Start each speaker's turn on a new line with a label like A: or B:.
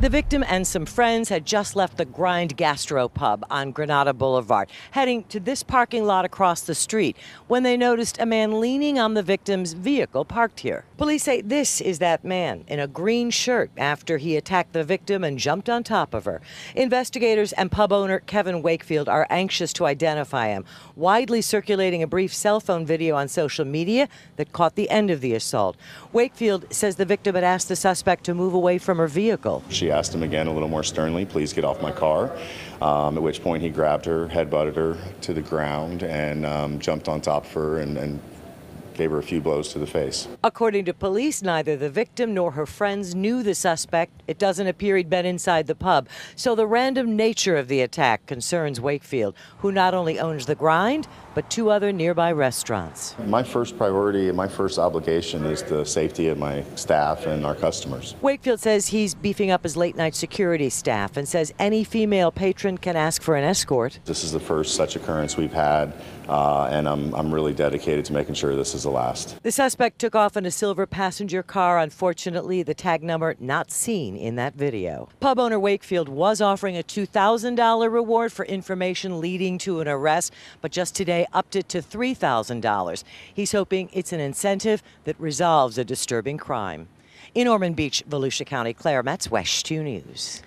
A: The victim and some friends had just left the Grind Gastro Pub on Granada Boulevard, heading to this parking lot across the street when they noticed a man leaning on the victim's vehicle parked here. Police say this is that man in a green shirt after he attacked the victim and jumped on top of her. Investigators and pub owner Kevin Wakefield are anxious to identify him, widely circulating a brief cell phone video on social media that caught the end of the assault. Wakefield says the victim had asked the suspect to move away from her vehicle.
B: She asked him again a little more sternly, please get off my car. Um, at which point he grabbed her, headbutted her to the ground, and um, jumped on top of her and, and gave her a few blows to the face.
A: According to police, neither the victim nor her friends knew the suspect. It doesn't appear he'd been inside the pub. So the random nature of the attack concerns Wakefield, who not only owns the grind, but two other nearby restaurants.
B: My first priority and my first obligation is the safety of my staff and our customers.
A: Wakefield says he's beefing up his late night security staff and says any female patron can ask for an escort.
B: This is the first such occurrence we've had, uh, and I'm, I'm really dedicated to making sure this is the last.
A: The suspect took off in a silver passenger car. Unfortunately, the tag number not seen in that video. Pub owner Wakefield was offering a $2,000 reward for information leading to an arrest, but just today upped it to $3,000. He's hoping it's an incentive that resolves a disturbing crime. In Ormond Beach, Volusia County, Claire Metz, WESH 2 News.